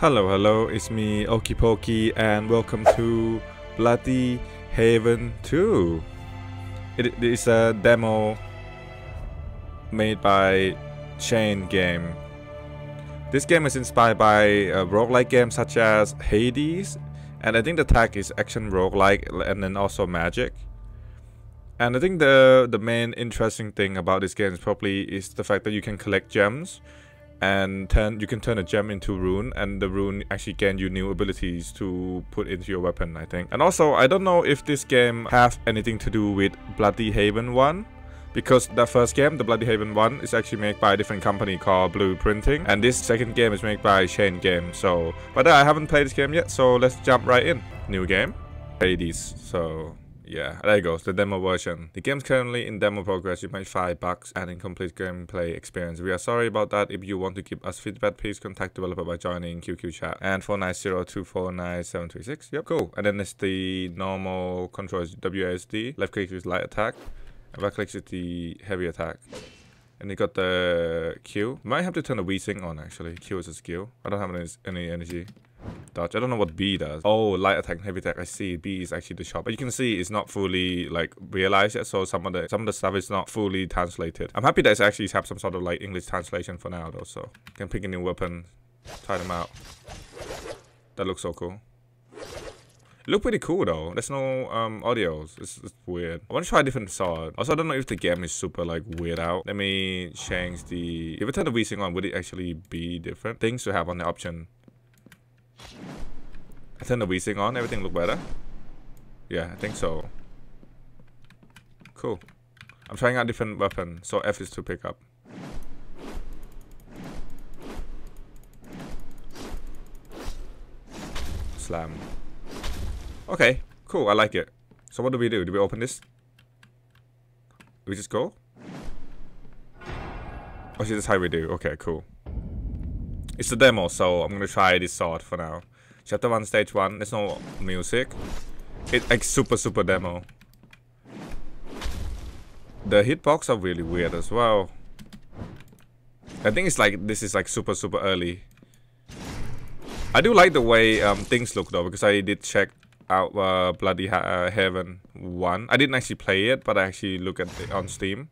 Hello, hello, it's me, Oakypokey, and welcome to Bloody Heaven 2. It is a demo made by Chain Game. This game is inspired by a roguelike games such as Hades, and I think the tag is action roguelike and then also magic. And I think the the main interesting thing about this game is probably is the fact that you can collect gems and turn you can turn a gem into rune and the rune actually gain you new abilities to put into your weapon I think and also I don't know if this game have anything to do with Bloody Heaven 1 because the first game, the Bloody Heaven 1, is actually made by a different company called Blueprinting, and this second game is made by Chain Game. So, but uh, I haven't played this game yet, so let's jump right in. New game, Hades. So yeah, there you go, the demo version. The game's currently in demo progress, you might find bugs and incomplete gameplay experience. We are sorry about that. If you want to give us feedback, please contact developer by joining QQ chat. And 490249736, yep, cool. And then it's the normal controls, WASD, left click is light attack, and right click is the heavy attack. And you got the Q. Might have to turn the V sync on actually. Q is a skill. I don't have any, any energy. Dodge. I don't know what B does. Oh, light attack and heavy attack. I see. B is actually the shot. But you can see it's not fully like realized yet. So some of the some of the stuff is not fully translated. I'm happy that it's actually have some sort of like English translation for now though. So can pick a new weapon, try them out. That looks so cool. Look pretty cool though. There's no um audios. It's, it's weird. I want to try a different sword. Also, I don't know if the game is super like weird out. Let me change the. If I turn the V-Sync on, would it actually be different? Things to have on the option. I turn the V-Sync on, everything look better. Yeah, I think so. Cool. I'm trying out different weapon, so F is to pick up. Slam. Okay, cool, I like it. So what do we do? Do we open this? We just go? Oh, this is how we do. Okay, cool. It's a demo, so I'm gonna try this sword for now. Chapter 1, Stage 1, there's no music. It's like super, super demo. The hitbox are really weird as well. I think it's like, this is like super, super early. I do like the way um, things look though, because I did check out uh, Bloody ha uh, Heaven 1. I didn't actually play it, but I actually look at it on Steam.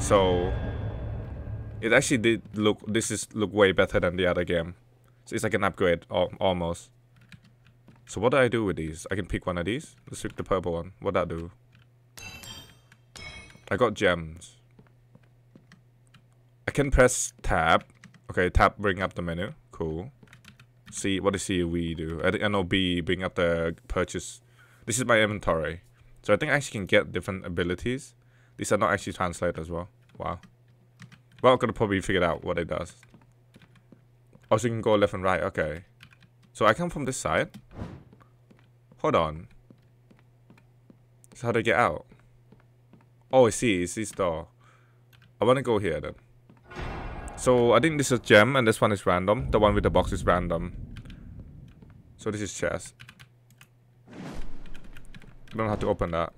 So, it actually did look, this is look way better than the other game. So it's like an upgrade, almost. So what do I do with these? I can pick one of these. Let's pick the purple one. What that do? I got gems. I can press tab. Okay, tab bring up the menu. Cool. See what does CUV do? I, think I know B bring up the purchase. This is my inventory. So I think I actually can get different abilities. These are not actually translated as well. Wow. Well, I'm gonna probably figure out what it does. Oh, so you can go left and right. Okay. So I come from this side. Hold on. So how do I get out? Oh, I see. It's this door. I want to go here then. So I think this is gem and this one is random. The one with the box is random. So this is chest. I don't have to open that.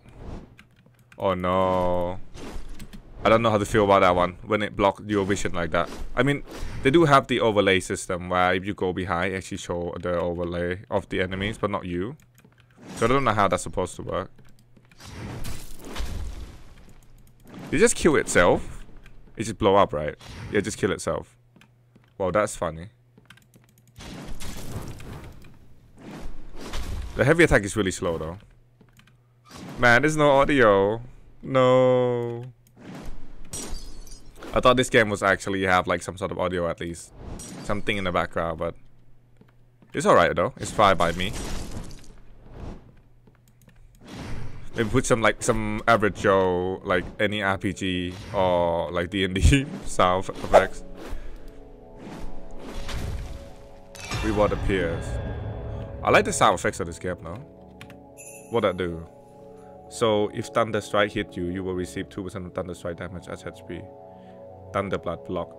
Oh no. I don't know how to feel about that one when it blocked your vision like that. I mean, they do have the overlay system where if you go behind, it actually show the overlay of the enemies, but not you. So I don't know how that's supposed to work. It just kill itself? It just blow up, right? Yeah, just kill itself. Wow, that's funny. The heavy attack is really slow though. Man, there's no audio. No. I thought this game was actually have like some sort of audio at least. Something in the background, but it's alright though. It's fine by me. Maybe put some like some average Joe, like any RPG or like D&D sound effects. Reward appears. I like the sound effects of this game though. What that do? So if Thunder Strike hit you, you will receive 2% of Thunder Strike damage as HP. Thunderblood block.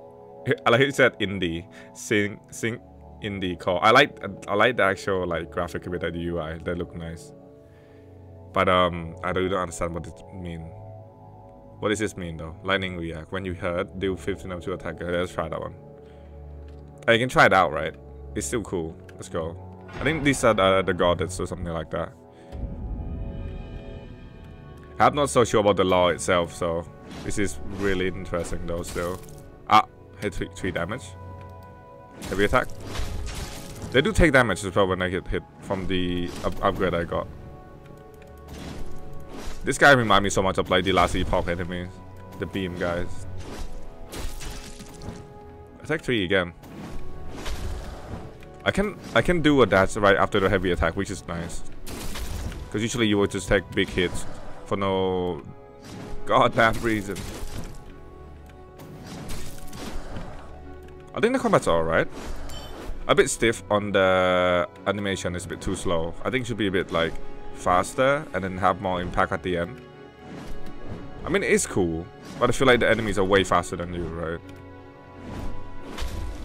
I like it said indie. Sing sing indie call. I like I like the actual like graphic bit of the UI. They look nice. But um I really don't understand what it mean. What does this mean though? Lightning react. When you hurt, do 15 up to attack. Let's try that one. I can try it out, right? it's still cool. Let's go. I think these are the, the goddess or something like that. I'm not so sure about the law itself, so this is really interesting though still. Ah, hit 3, three damage. Heavy attack. They do take damage as well when I get hit from the up upgrade I got. This guy reminds me so much of like the last epoch enemies. The beam guys. Attack 3 again. I can I can do a dash right after the heavy attack, which is nice. Because usually you would just take big hits for no goddamn reason. I think the combat's alright. A bit stiff on the animation, it's a bit too slow. I think it should be a bit like faster and then have more impact at the end. I mean, it's cool, but I feel like the enemies are way faster than you, right?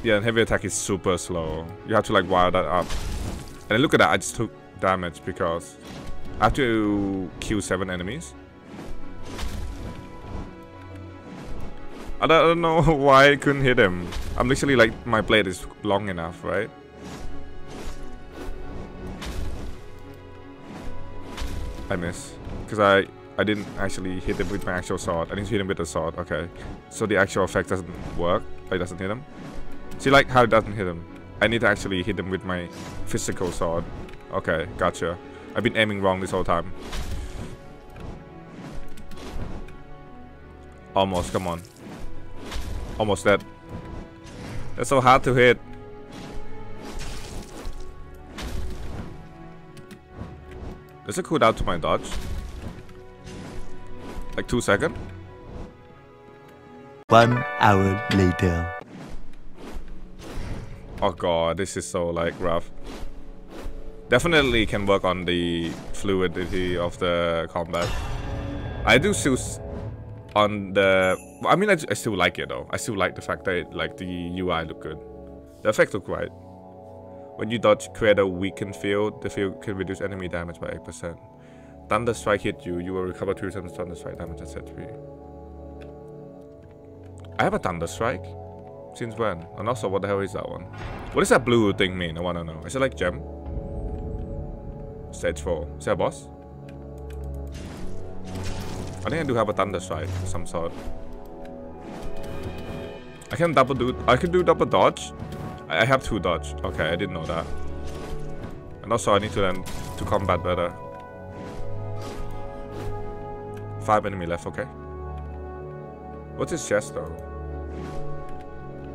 Yeah, and heavy attack is super slow. You have to like wire that up. And look at that, I just took damage because I have to kill seven enemies. I don't, know why I couldn't hit him. I'm literally like, my blade is long enough, right? I miss. Because I, I didn't actually hit him with my actual sword. I didn't hit him with the sword. Okay. So the actual effect doesn't work. Oh, like, doesn't hit him. See, like, how it doesn't hit him. I need to actually hit him with my physical sword. Okay, gotcha. I've been aiming wrong this whole time. Almost, come on. Almost dead. That's so hard to hit. There's a cooldown to my dodge. Like two seconds. One hour later. Oh god, this is so like rough. Definitely can work on the fluidity of the combat. I do still on the... I mean, I, I, still like it though. I still like the fact that like the UI look good. The effect look right. When you dodge, create a weakened field, the field can reduce enemy damage by 8%. Thunder Strike hit you, you will recover 2 times Thunder Strike damage at set 3. I have a Thunder Strike? Since when? And also, what the hell is that one? What does that blue thing mean? I wanna know. Is it like gem? Stage 4. Is that a boss? I think I do have a thunder strike of some sort. I can double do I can do double dodge. I have two dodge. Okay, I didn't know that. And also I need to learn to combat better. Five enemy left, okay. What's his chest though?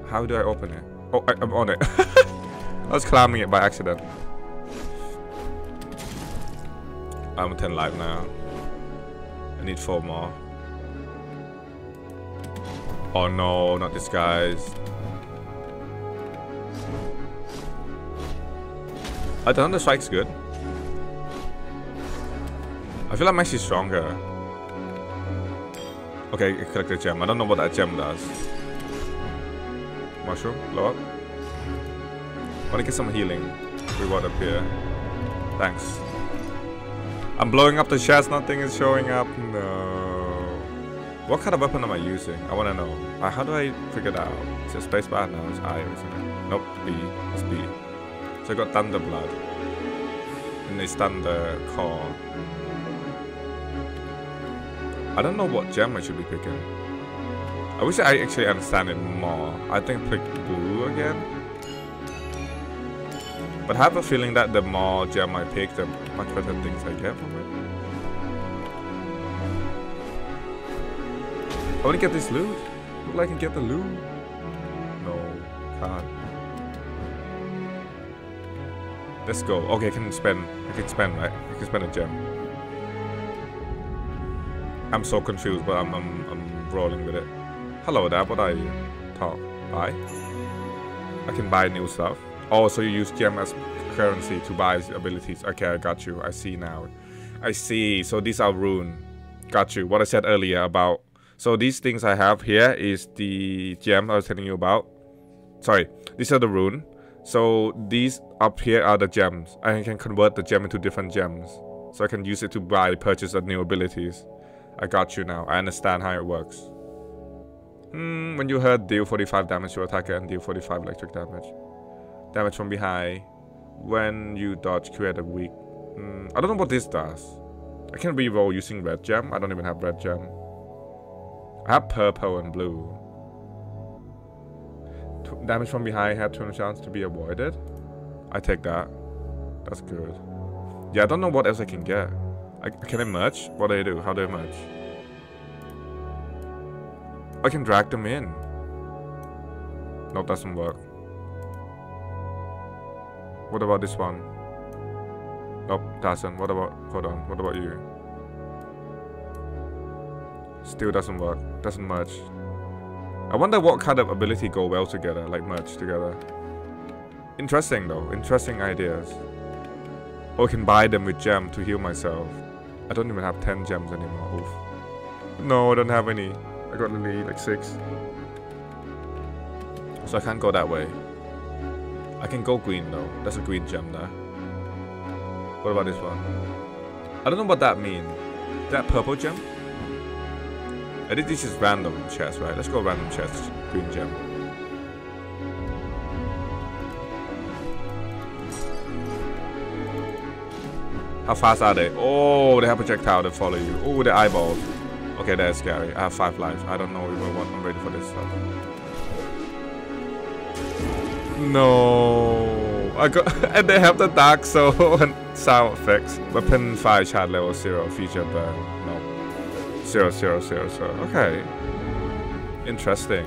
How do I open it? Oh, I, am on it. I was climbing it by accident. I'm 10 life now. I need 4 more. Oh no, not this guys. I don't know the strike's good. I feel like I'm stronger. Okay, collect the gem. I don't know what that gem does. Mushroom, blow up. Wanna get some healing. Reward up here. Thanks. I'm blowing up the chest, nothing is showing up. No. What kind of weapon am I using? I wanna know. Uh, how do I figure that out? Is it spacebar? No, it's I, isn't it? Nope, B. It's B. So I got Thunder Blood. And it's Thunder Core. I don't know what gem I should be picking. I wish I actually understand it more. I think I picked blue again. But I have a feeling that the more gem I pick, the much better things I get from it. I want to get this loot. Look like I can get the loot. No, can't. Let's go. Okay, I can spend. I can spend, right? I can spend a gem. I'm so confused, but I'm I'm, I'm rolling with it. Hello there. What are you? Talk. Buy. I can buy new stuff. Oh, so you use gem as currency to buy abilities. Okay, I got you. I see now. I see. So these are rune. Got you. What I said earlier about... So these things I have here is the gem I was telling you about. Sorry, these are the rune. So these up here are the gems. I can convert the gem into different gems. So I can use it to buy, purchase new abilities. I got you now. I understand how it works. Hmm, when you heard deal 45 damage to attacker and deal 45 electric damage. Damage from behind. When you dodge, create a weak. Mm, I don't know what this does. I can't reroll using red gem. I don't even have red gem. I have purple and blue. T damage from behind had 20 chance to be avoided. I take that. That's good. Yeah, I don't know what else I can get. I, can I merge? What do I do? How do I merge? I can drag them in. No, doesn't work. What about this one? Nope, doesn't. What about, hold on, what about you? Still doesn't work, doesn't merge. I wonder what kind of ability go well together, like merge together. Interesting though, interesting ideas. Or I can buy them with gem to heal myself. I don't even have 10 gems anymore, oof. No, I don't have any. I got only like 6. So I can't go that way. I can go green though. That's a green gem there. What about this one? I don't know what that means. That purple gem? I think this is random chest, right? Let's go random chest. Green gem. How fast are they? Oh, they have projectile that follow you. Oh, the eyeballs. Okay, that's scary. I have five lives. I don't know if I want, I'm ready for this stuff. No. I got and they have the dark soul and sound effects. Weapon 5 chart level 0 feature burn. No. 0 0 0 0. Okay. Interesting.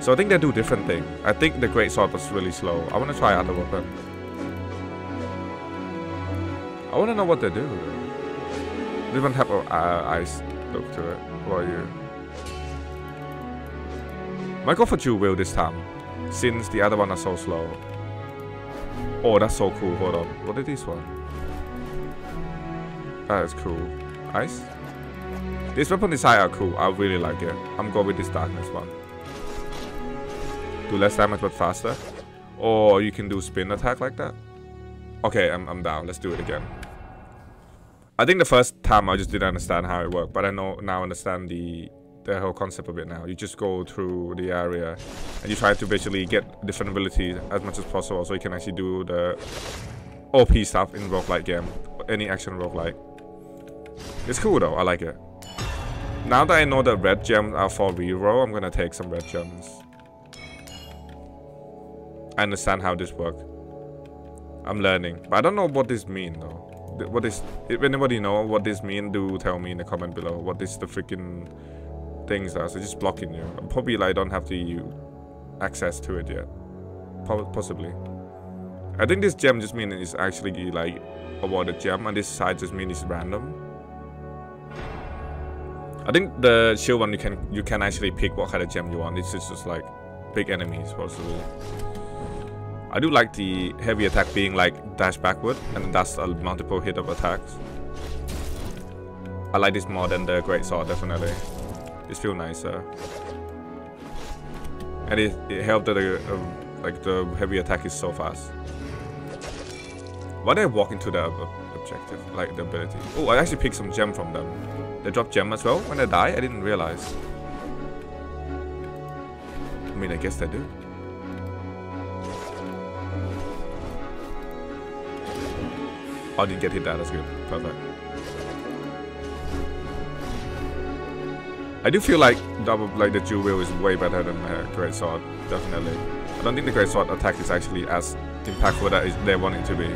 So I think they do different things. I think the great sword was really slow. I want to try other weapon. I want to know what they do. Don't have an uh, ice look to it. What are you? Might go for Dual Wield this time since the other one are so slow. Oh, that's so cool. Hold on. What is this one? That is cool. Ice? This weapon design are cool. I really like it. I'm going with this darkness one. Do less damage but faster. Or you can do spin attack like that. Okay, I'm, I'm down. Let's do it again. I think the first time I just didn't understand how it worked, but I know now understand the the whole concept of it now. You just go through the area and you try to basically get different abilities as much as possible so you can actually do the OP stuff in roguelike game. Any action roguelike. It's cool though, I like it. Now that I know that red gems are for reroll, I'm gonna take some red gems. I understand how this works. I'm learning. But I don't know what this mean though. What is if anybody know what this mean, do tell me in the comment below. What is the freaking things are. So just blocking you. Probably like don't have the access to it yet. Possibly. I think this gem just means it's actually like awarded gem and this side just means it's random. I think the shield one you can you can actually pick what kind of gem you want. It's just, just like big enemies possibly. I do like the heavy attack being like dash backward and that's a multiple hit of attacks. I like this more than the great sword definitely. This feel nicer. And it, it helped that the, uh, like the heavy attack is so fast. Why did I walk into the objective, like the ability? Oh, I actually picked some gem from them. They drop gem as well when they die? I didn't realize. I mean, I guess they do. Oh, I didn't get hit that, that's good. Perfect. I do feel like double like the Jewel is way better than the Great Sword, definitely. I don't think the Great Sword attack is actually as impactful as they want it to be.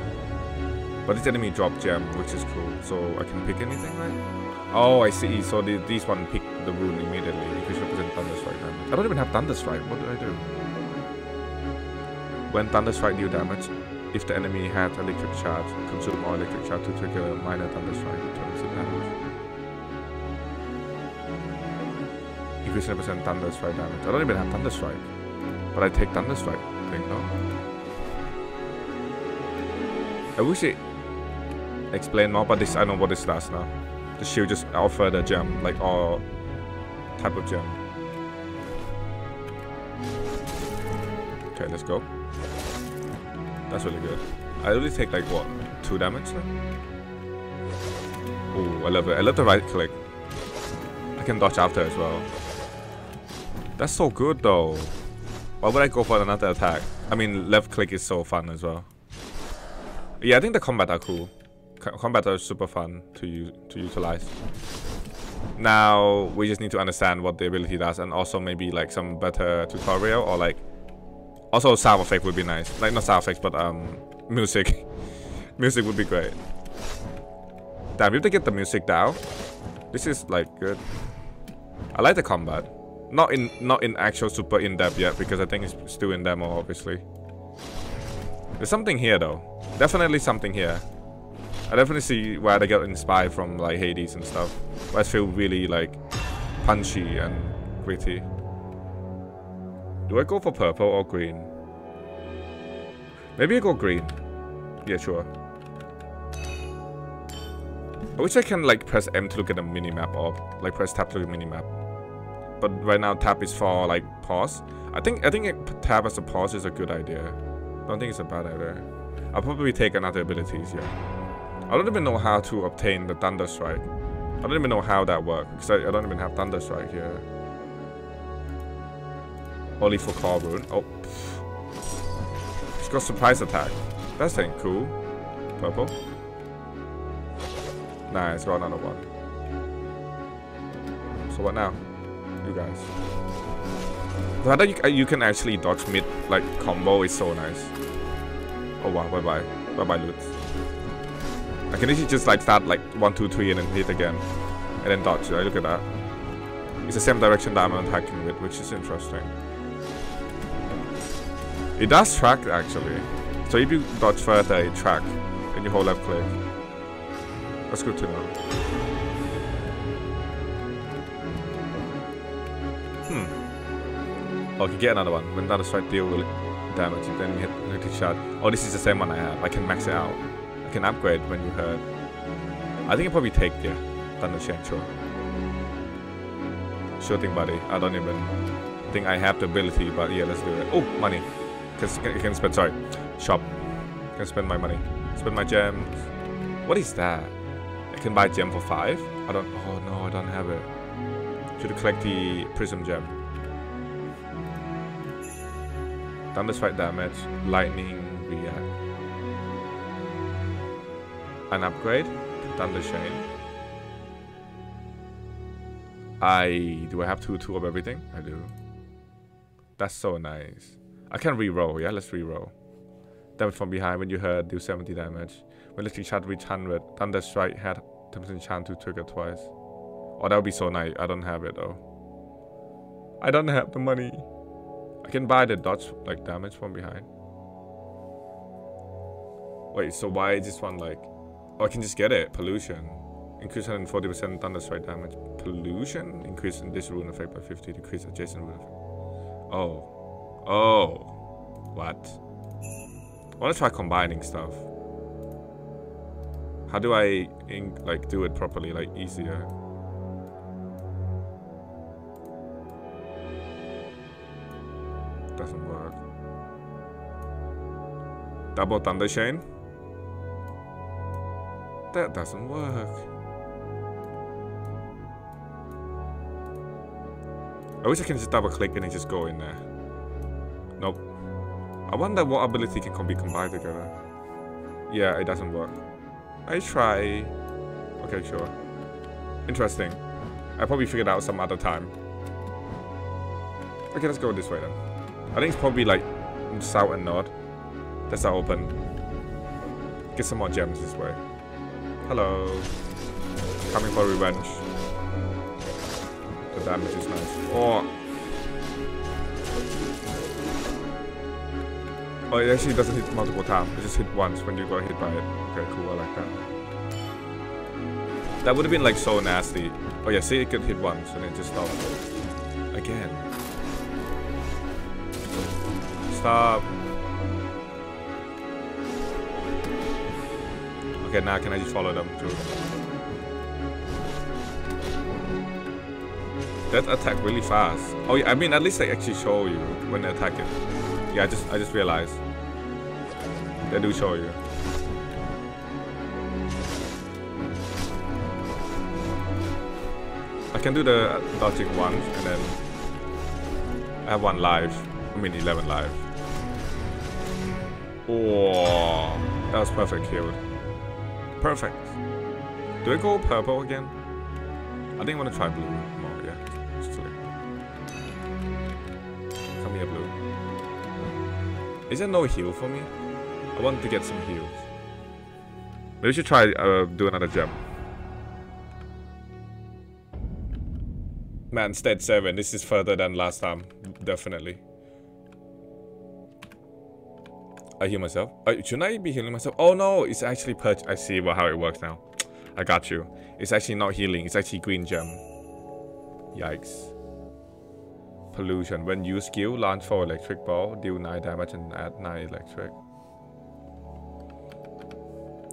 But this enemy drop gem, which is cool, so I can pick anything, right? Oh, I see. So the, these one pick the rune immediately. Increase represent Thunder Strike damage. I don't even have Thunder Strike. What do I do? When Thunder Strike deal damage, if the enemy had electric charge, consume all electric charge to trigger a minor Thunder Increase 7% Thunder Strike damage. I don't even have Thunder Strike. But I take Thunder Strike. I Think no? I wish it explained more, but this I know what this does now. The shield just offer the gem, like all type of gem. Okay, let's go. That's really good. I only take like what, two damage then? Oh, I love it. I love the right click. I can dodge after as well. That's so good though. Why would I go for another attack? I mean, left click is so fun as well. Yeah, I think the combat are cool. Co combat are super fun to use to utilize. Now we just need to understand what the ability does, and also maybe like some better tutorial or like also sound effect would be nice. Like not sound effects, but um music. music would be great. Damn, you have to get the music down. This is like good. I like the combat. Not in not in actual super in depth yet because I think it's still in demo obviously. There's something here though. Definitely something here. I definitely see where they get inspired from like Hades and stuff. Where I feel really like punchy and gritty. Do I go for purple or green? Maybe I go green. Yeah, sure. I wish I can like press M to look at the minimap or like press tab to look at minimap but right now tap is for like pause. I think I think tab as a pause is a good idea. Don't think it's a bad idea. I'll probably take another abilities, yeah. I don't even know how to obtain the Thunder Strike. I don't even know how that works, because I, I, don't even have Thunder Strike here. Only for Rune. Oh. It's got Surprise Attack. That's ain't cool. Purple. Nice, got another one. So what now? You guys. The fact that you, uh, you can actually dodge mid like combo is so nice. Oh wow, bye bye. Bye bye loot. I can actually just like start like 1, 2, 3 and then hit again. And then dodge, right? Look at that. It's the same direction that I'm attacking with, which is interesting. It does track actually. So if you dodge further, it track and you hold left click. That's good to know. I can get another one. When that strike deal will damage, you, then we hit electric shot. Oh, this is the same one I have. I can max it out. I can upgrade when you hurt. I think I probably take, yeah. Thunder Chain, sure. Sure thing, buddy. I don't even think I have the ability, but yeah, let's do it. Oh, money. Cause I can spend, sorry. Shop. I can spend my money. Spend my gems. What is that? I can buy gem for five? I don't, oh no, I don't have it. Should collect the prism gem. Thunder Strike damage, Lightning React. An upgrade to Thunder Chain. I... do I have two, two of everything? I do. That's so nice. I can re-roll, yeah? Let's re-roll. Damage from behind when you hurt, do 70 damage. When electric shot reach 100, Thunder Strike had 10% chance to trigger twice. Oh, that would be so nice. I don't have it though. I don't have the money. I can buy the dodge like damage from behind. Wait, so why is this one like... Oh, I can just get it. Pollution. Increase 140% thunder strike damage. Pollution? Increase in this rune effect by 50. Decrease adjacent rune effect. Oh. Oh. What? I want to try combining stuff. How do I like do it properly, like easier? Doesn't work. Double Thunder Chain? That doesn't work. I wish I can just double click and it just go in there. Nope. I wonder what ability can be combined together. Yeah, it doesn't work. I try. Okay, sure. Interesting. I probably figured out some other time. Okay, let's go this way then. I think it's probably like south and north. That's our open. Get some more gems this way. Hello. Coming for revenge. The damage is nice. Oh. Oh, it actually doesn't hit multiple times. It just hit once when you got hit by it. Okay, cool. I like that. That would have been like so nasty. Oh yeah, see it could hit once and it just stops. Again. Stop. Okay, now can I just follow them through? That attack really fast. Oh yeah, I mean at least they actually show you when they attack it. Yeah, I just I just realized. They do show you. I can do the dodging once and then I have one life. I mean 11 life. Oh, that was perfect killed. Perfect. Do I go purple again? I I want to try blue more, yeah. Come here, blue. Is there no heal for me? I want to get some heals. Maybe we should try uh, do another jump. Man, stat 7. This is further than last time. Definitely. I heal myself. Uh, shouldn't I be healing myself? Oh no, it's actually perch. I see well, how it works now. I got you. It's actually not healing. It's actually green gem. Yikes. Pollution. When you skill, launch for electric ball, deal 9 damage and add 9 electric.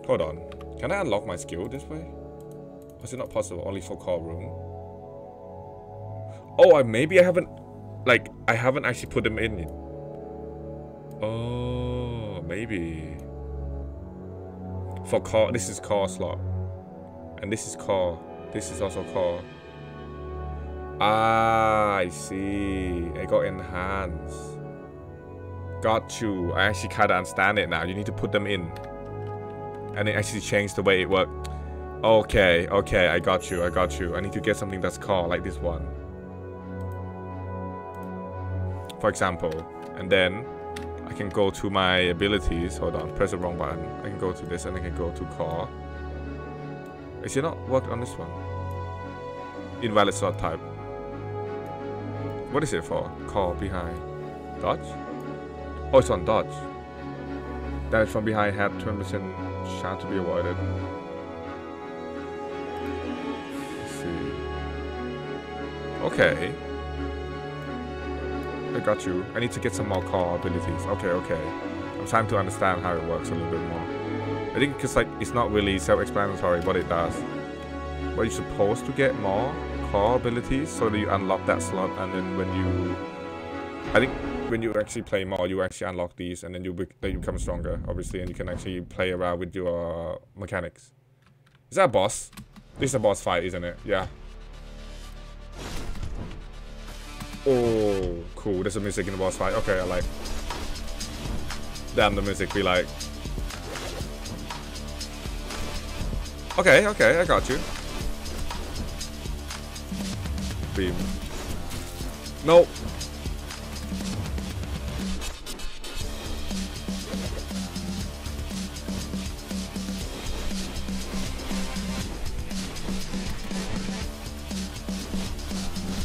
Hold on. Can I unlock my skill this way? Is it not possible? Only for call room? Oh, I, maybe I haven't... Like, I haven't actually put them in. Oh, maybe. For car, this is car slot. And this is car. This is also car. Ah, I see. I got enhanced. Got you. I actually kind of understand it now. You need to put them in and it actually changed the way it worked. Okay, okay, I got you, I got you. I need to get something that's car, like this one. For example, and then I can go to my abilities. Hold on, press the wrong button. I can go to this and I can go to core. Is it not worked on this one? Invalid slot type. What is it for? Call behind. Dodge? Oh, it's on dodge. Damage from behind had 20% Shot to be avoided. Let's see. Okay. I got you. I need to get some more core abilities. Okay, okay. I'm trying to understand how it works a little bit more. I think because like it's not really self-explanatory what it does. But you're supposed to get more core abilities so that you unlock that slot and then when you I think when you actually play more, you actually unlock these, and then you become stronger, obviously, and you can actually play around with your mechanics. Is that a boss? This is a boss fight, isn't it? Yeah. Oh, cool. There's a music in the boss fight. Okay, I like. Damn, the music be like. Okay, okay, I got you. Beam. Nope.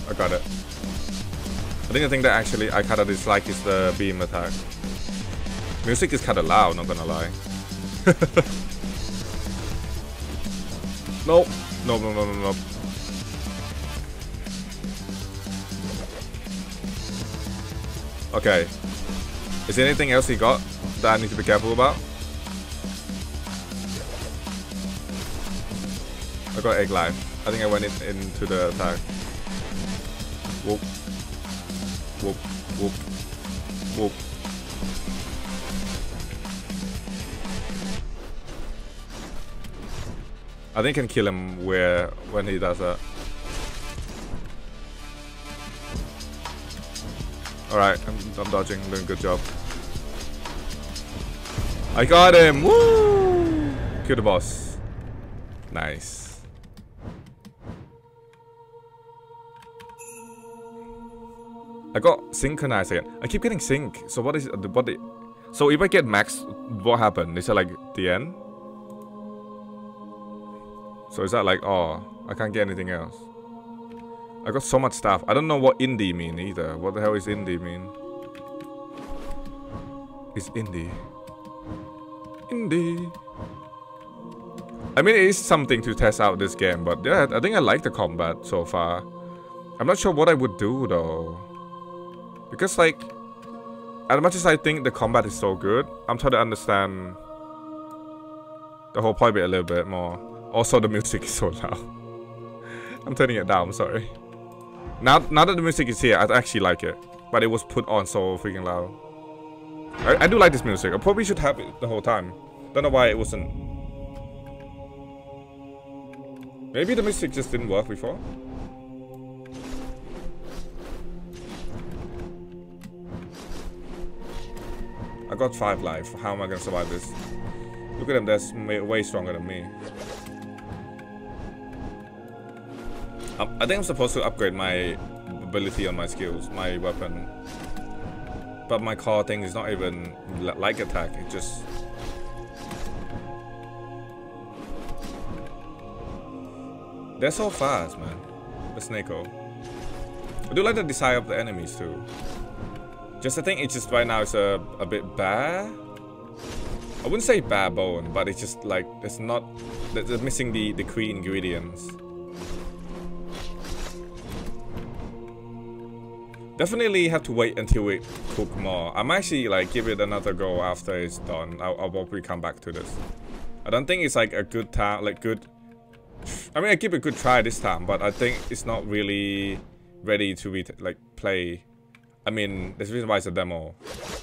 I got it. I think the thing that actually I kind of dislike is the beam attack. Music is kind of loud, not gonna lie. no. No, no, no, no, no. Okay. Is there anything else he got that I need to be careful about? I got egg life. I think I went in, into the attack. Whoop. Whoop. Whoop. Whoop. I think I can kill him where when he does that. Alright, I'm, I'm dodging, doing a good job. I got him! Woo! Kill the boss. Nice. I got synchronized again. I keep getting sync. So what is the what? So if I get max, what happened? Is it like the end? So is that like oh I can't get anything else? I got so much stuff. I don't know what indie mean either. What the hell is indie mean? It's indie? Indie. I mean, it is something to test out this game, but yeah, I think I like the combat so far. I'm not sure what I would do though. Because like, as much as I think the combat is so good, I'm trying to understand the whole point a little bit more. Also, the music is so loud. I'm turning it down, sorry. Now, now that the music is here, I actually like it. But it was put on so freaking loud. I, I do like this music. I probably should have it the whole time. Don't know why it wasn't. Maybe the music just didn't work before. I got 5 life. How am I gonna survive this? Look at them, they're way stronger than me. Um, I think I'm supposed to upgrade my ability on my skills, my weapon. But my car thing is not even like attack, it just... They're so fast, man. The Snako. I do like the design of the enemies too. Just I think it's just right now it's a, a bit bare. I wouldn't say bare bone, but it's just like it's not they're missing the the key ingredients. Definitely have to wait until it cook more. I'm actually like give it another go after it's done. I'll, I'll probably come back to this. I don't think it's like a good time, like good. I mean, I give it a good try this time, but I think it's not really ready to be like play. I mean, there's a reason why it's a demo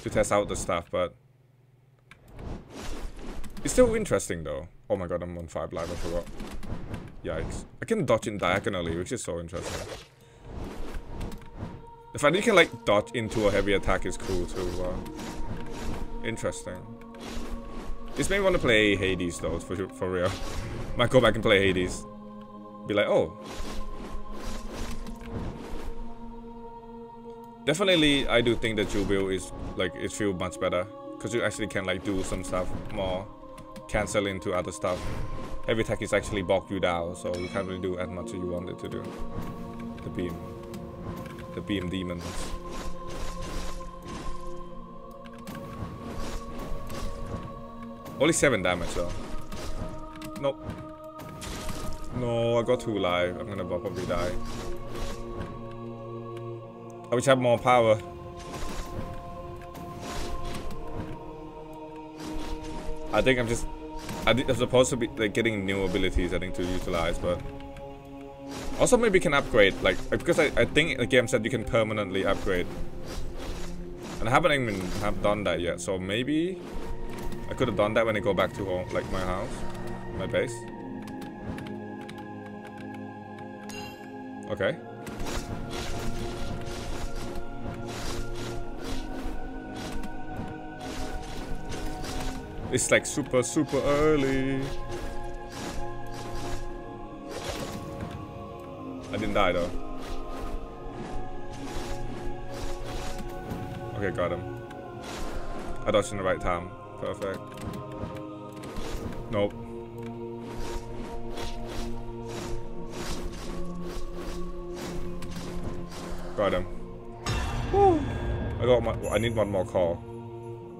to test out the stuff, but it's still interesting though. Oh my god, I'm on five live. I forgot. Yikes! I can dodge in diagonally, which is so interesting. The fact you can like dodge into a heavy attack is cool too. Wow. Interesting. This made me want to play Hades though, for for real. Might go back and play Hades. Be like, oh. Definitely, I do think that Jubil is like it feels much better because you actually can like do some stuff more, cancel into other stuff. Heavy attack is actually bog you down, so you can't really do as much as you wanted to do. The beam the beam demons. Only 7 damage though. Nope. No, I got 2 life. I'm gonna probably die. I wish I had more power. I think I'm just... I am supposed to be like, getting new abilities I think to utilize, but... Also maybe can upgrade, like, because I, I think the game said you can permanently upgrade. And I haven't even have done that yet, so maybe I could have done that when I go back to home, like my house, my base. Okay. It's like super, super early. I didn't die though. Okay, got him. I dodged in the right time. Perfect. Nope. Got him. Woo. I got my. I need one more call.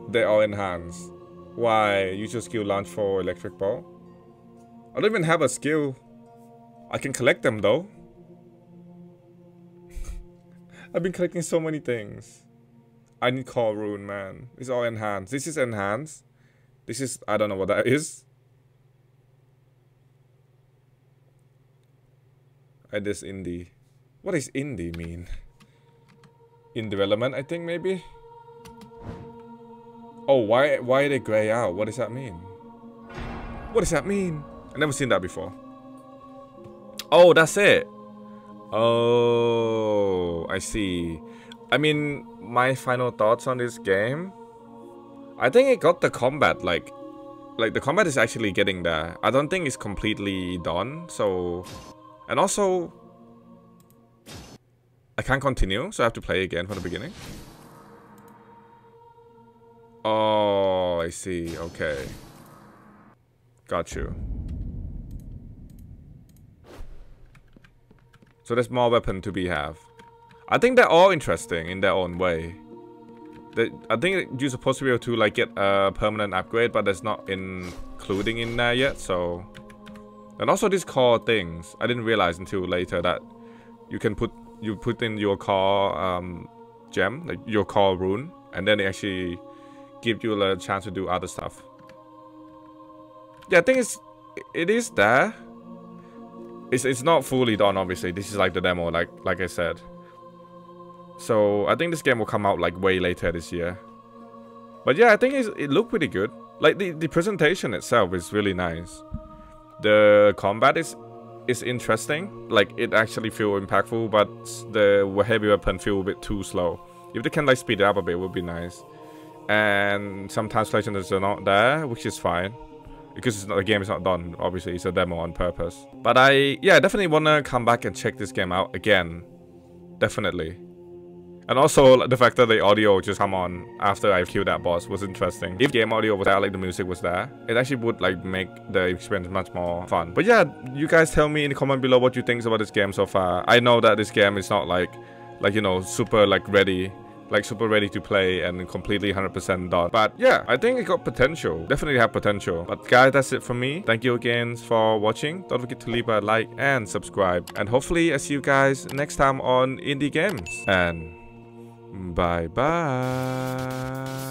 They are in hands. Why? Use your skill launch for electric ball. I don't even have a skill. I can collect them though. I've been collecting so many things. I need core rune, man. It's all enhanced. This is enhanced. This is, I don't know what that is. And this indie. What does indie mean? In development, I think, maybe? Oh, why, why are they grey out? What does that mean? What does that mean? I've never seen that before. Oh, that's it. Oh, I see. I mean, my final thoughts on this game. I think it got the combat like, like the combat is actually getting there. I don't think it's completely done. So, and also, I can't continue, so I have to play again from the beginning. Oh, I see. Okay. Got you. So there's more weapon to be have. I think they're all interesting in their own way. They, I think you're supposed to be able to like get a permanent upgrade, but that's not including in there yet. So, and also these core things, I didn't realize until later that you can put you put in your core um, gem, like your core rune, and then it actually give you a chance to do other stuff. Yeah, I think it's it is there. It's it's not fully done, obviously. This is like the demo, like like I said. So I think this game will come out like way later this year. But yeah, I think it looked pretty good. Like the the presentation itself is really nice. The combat is is interesting. Like it actually feel impactful, but the heavy weapon feel a bit too slow. If they can like speed it up a bit, would be nice. And some translations are not there, which is fine because not, the game is not done. Obviously, it's a demo on purpose. But I, yeah, definitely wanna come back and check this game out again. Definitely. And also the fact that the audio just come on after I killed that boss was interesting. If game audio was there, like the music was there, it actually would like make the experience much more fun. But yeah, you guys tell me in the comment below what you think about this game so far. I know that this game is not like, like you know, super like ready like super ready to play and completely 100% done. But yeah, I think it got potential. Definitely have potential. But guys, that's it from me. Thank you again for watching. Don't forget to leave a like and subscribe. And hopefully I see you guys next time on Indie Games. And bye bye.